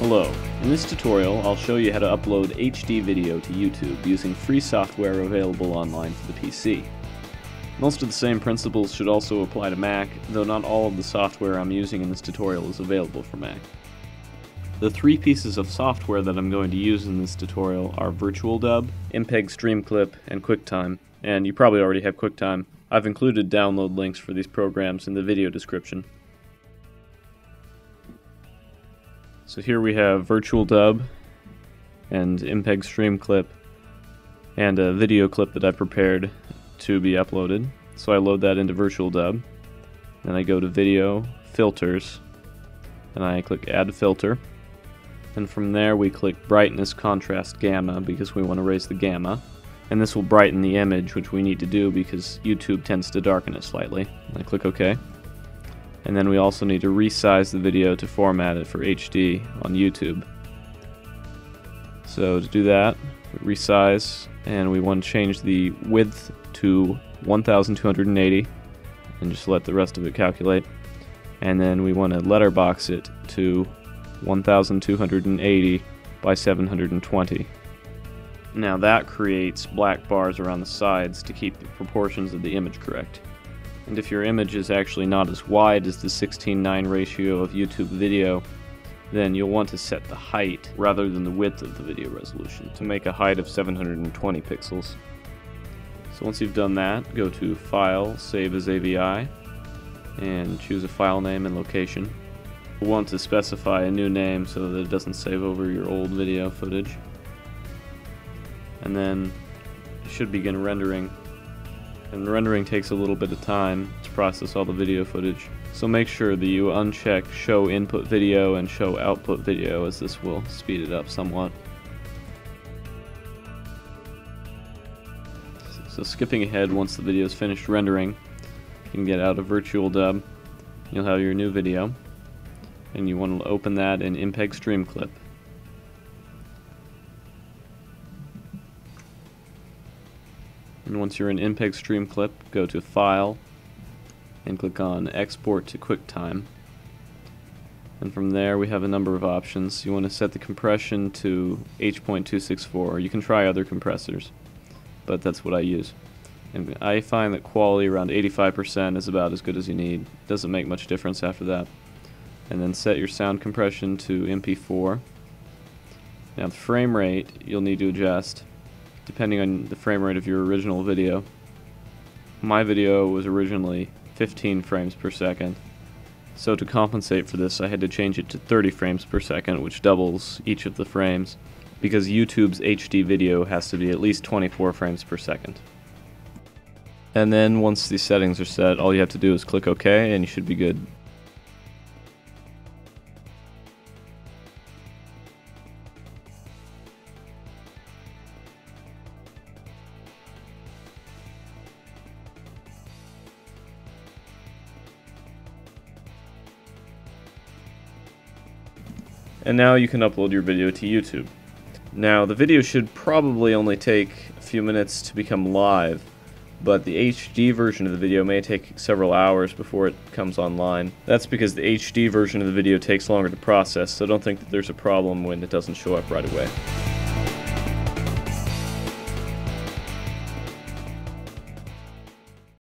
Hello, in this tutorial I'll show you how to upload HD video to YouTube using free software available online for the PC. Most of the same principles should also apply to Mac, though not all of the software I'm using in this tutorial is available for Mac. The three pieces of software that I'm going to use in this tutorial are VirtualDub, MPEG Streamclip, and QuickTime, and you probably already have QuickTime. I've included download links for these programs in the video description. So here we have VirtualDub and MPEG Streamclip and a video clip that I prepared to be uploaded. So I load that into VirtualDub. Then I go to Video, Filters, and I click Add Filter. And from there we click Brightness, Contrast, Gamma because we want to raise the gamma. And this will brighten the image, which we need to do because YouTube tends to darken it slightly. I click OK. And then we also need to resize the video to format it for HD on YouTube. So to do that, resize, and we want to change the width to 1280, and just let the rest of it calculate. And then we want to letterbox it to 1280 by 720. Now that creates black bars around the sides to keep the proportions of the image correct. And if your image is actually not as wide as the 16:9 ratio of YouTube video, then you'll want to set the height rather than the width of the video resolution to make a height of 720 pixels. So once you've done that, go to File, Save as AVI, and choose a file name and location. We'll want to specify a new name so that it doesn't save over your old video footage. And then it should begin rendering and rendering takes a little bit of time to process all the video footage. So make sure that you uncheck show input video and show output video as this will speed it up somewhat. So skipping ahead once the video is finished rendering, you can get out of VirtualDub, you'll have your new video, and you want to open that in MPEG Streamclip. And once you're in MPEG Streamclip, go to File and click on Export to QuickTime. And from there we have a number of options. You want to set the compression to H.264. You can try other compressors, but that's what I use. And I find that quality around 85% is about as good as you need. Doesn't make much difference after that. And then set your sound compression to MP4. Now the frame rate you'll need to adjust depending on the frame rate of your original video. My video was originally 15 frames per second. So to compensate for this I had to change it to 30 frames per second which doubles each of the frames because YouTube's HD video has to be at least 24 frames per second. And then once these settings are set all you have to do is click OK and you should be good. And now you can upload your video to YouTube. Now the video should probably only take a few minutes to become live, but the HD version of the video may take several hours before it comes online. That's because the HD version of the video takes longer to process, so don't think that there's a problem when it doesn't show up right away.